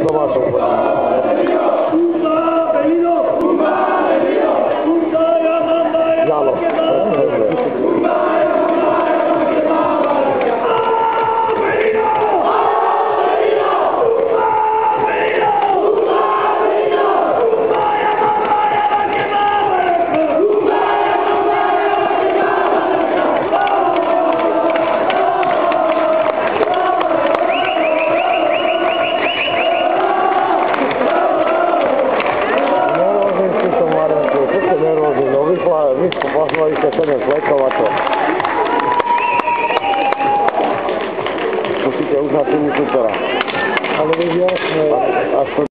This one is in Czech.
aprovação. Vyšla, vy poslali ste 7 flekov a to. Musíte už na tým supera. Ale veď jasné.